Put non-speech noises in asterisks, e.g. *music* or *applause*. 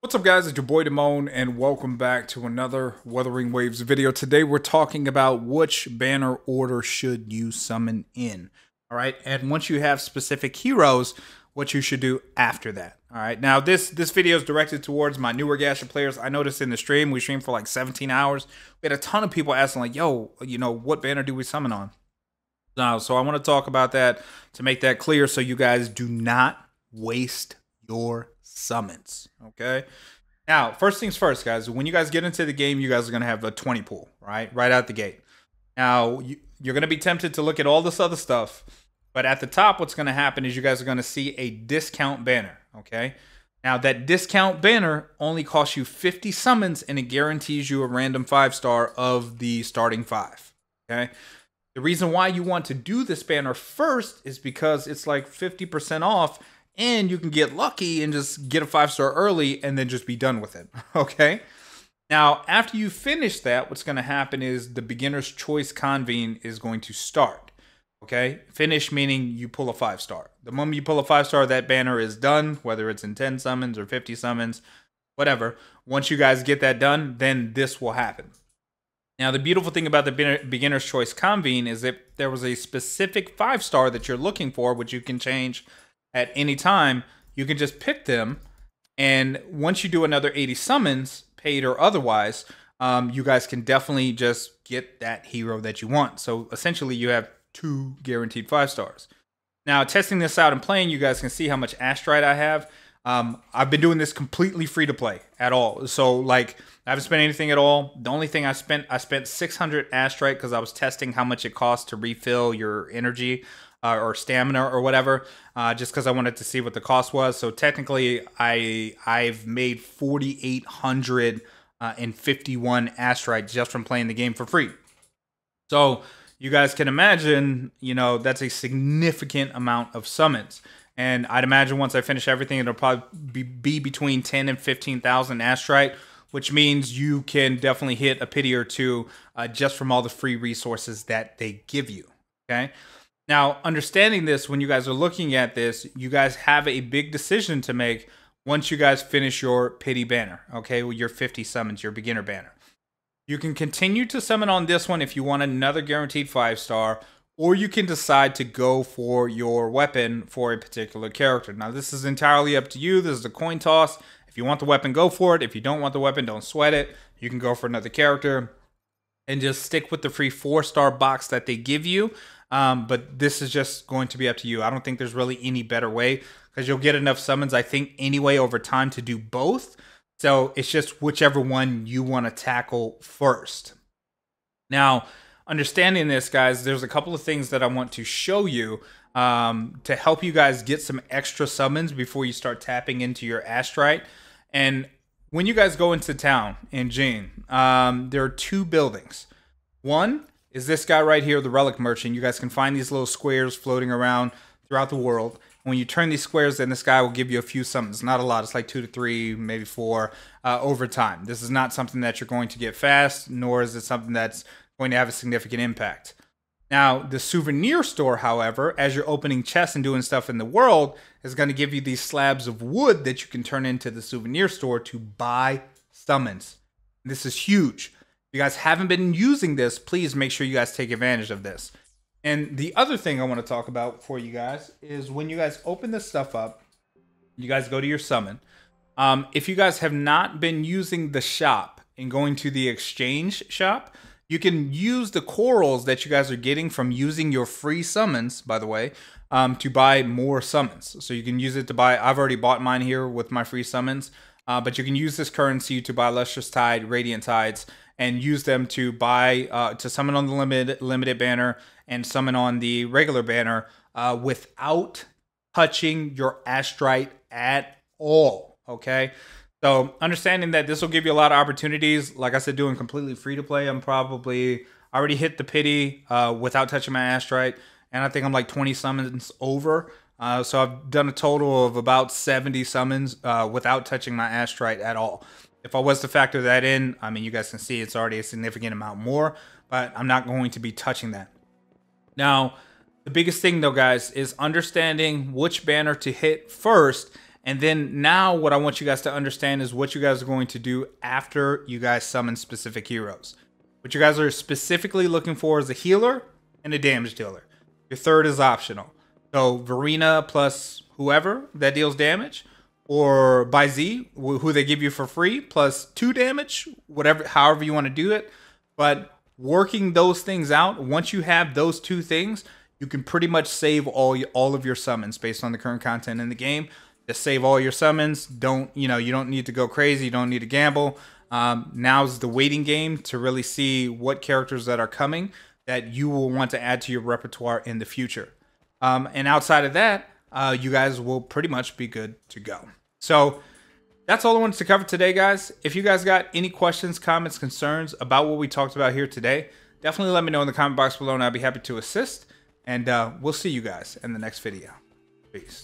What's up guys, it's your boy Demone and welcome back to another Wuthering Waves video. Today we're talking about which banner order should you summon in. Alright, and once you have specific heroes, what you should do after that. Alright, now this this video is directed towards my newer Gacha players. I noticed in the stream, we streamed for like 17 hours. We had a ton of people asking like, yo, you know, what banner do we summon on? Now, so I want to talk about that to make that clear so you guys do not waste your summons. Okay. Now, first things first, guys. When you guys get into the game, you guys are gonna have a 20 pool, right? Right out the gate. Now, you, you're gonna be tempted to look at all this other stuff, but at the top, what's gonna happen is you guys are gonna see a discount banner. Okay. Now, that discount banner only costs you 50 summons and it guarantees you a random five star of the starting five. Okay. The reason why you want to do this banner first is because it's like 50% off and you can get lucky and just get a five star early and then just be done with it. *laughs* Okay. Now, after you finish that, what's going to happen is the beginner's choice convene is going to start. Okay. Finish meaning you pull a five star. The moment you pull a five star, that banner is done, whether it's in 10 summons or 50 summons, whatever. Once you guys get that done, then this will happen. Now, the beautiful thing about the beginner's choice convene is if there was a specific five star that you're looking for, which you can change at any time, you can just pick them. And once you do another 80 summons, paid or otherwise, um, you guys can definitely just get that hero that you want. So essentially, you have two guaranteed five stars. Now, testing this out and playing, you guys can see how much Astrite I have. Um, I've been doing this completely free to play at all. So, like, I haven't spent anything at all. The only thing I spent, I spent 600 Astrite because I was testing how much it costs to refill your energy uh, or stamina or whatever, uh, just because I wanted to see what the cost was. So technically, I I've made forty eight hundred uh, and fifty one astrite just from playing the game for free. So you guys can imagine, you know, that's a significant amount of summons. And I'd imagine once I finish everything, it'll probably be, be between ten and fifteen thousand astrite which means you can definitely hit a pity or two uh, just from all the free resources that they give you. Okay. Now, understanding this, when you guys are looking at this, you guys have a big decision to make once you guys finish your pity banner, okay, with your 50 summons, your beginner banner. You can continue to summon on this one if you want another guaranteed five star, or you can decide to go for your weapon for a particular character. Now, this is entirely up to you. This is a coin toss. If you want the weapon, go for it. If you don't want the weapon, don't sweat it. You can go for another character and just stick with the free four star box that they give you. Um, but this is just going to be up to you. I don't think there's really any better way because you'll get enough summons, I think, anyway over time to do both. So it's just whichever one you want to tackle first. Now, understanding this, guys, there's a couple of things that I want to show you um, to help you guys get some extra summons before you start tapping into your Astrite. And when you guys go into town in Djinn, um, there are two buildings. One is this guy right here, the Relic Merchant. You guys can find these little squares floating around throughout the world. When you turn these squares, then this guy will give you a few summons. Not a lot. It's like two to three, maybe four uh, over time. This is not something that you're going to get fast, nor is it something that's going to have a significant impact. Now, the souvenir store, however, as you're opening chests and doing stuff in the world, is going to give you these slabs of wood that you can turn into the souvenir store to buy summons. This is huge If you guys haven't been using this, please make sure you guys take advantage of this. And the other thing I want to talk about for you guys is when you guys open this stuff up, you guys go to your summon. Um, if you guys have not been using the shop and going to the exchange shop, you can use the corals that you guys are getting from using your free summons, by the way, um, to buy more summons. So you can use it to buy. I've already bought mine here with my free summons, uh, but you can use this currency to buy Lustrous Tide, Radiant Tides, and use them to buy uh, to summon on the limited limited banner and summon on the regular banner uh, without touching your astrite at all. Okay. So understanding that this will give you a lot of opportunities. Like I said, doing completely free to play, I'm probably already hit the pity uh, without touching my astrite, and I think I'm like 20 summons over. Uh, so I've done a total of about 70 summons uh, without touching my astrite at all. If I was to factor that in, I mean, you guys can see it's already a significant amount more, but I'm not going to be touching that. Now, the biggest thing though, guys, is understanding which banner to hit first And then now what I want you guys to understand is what you guys are going to do after you guys summon specific heroes. What you guys are specifically looking for is a healer and a damage dealer. Your third is optional. So Verina plus whoever that deals damage, or Baizhi, who they give you for free, plus two damage, whatever, however you want to do it. But working those things out, once you have those two things, you can pretty much save all all of your summons based on the current content in the game. Just save all your summons. Don't you know? You don't need to go crazy. You don't need to gamble. Um, now's the waiting game to really see what characters that are coming that you will want to add to your repertoire in the future. Um, and outside of that, uh, you guys will pretty much be good to go. So that's all I wanted to cover today, guys. If you guys got any questions, comments, concerns about what we talked about here today, definitely let me know in the comment box below and I'll be happy to assist. And uh, we'll see you guys in the next video. Peace.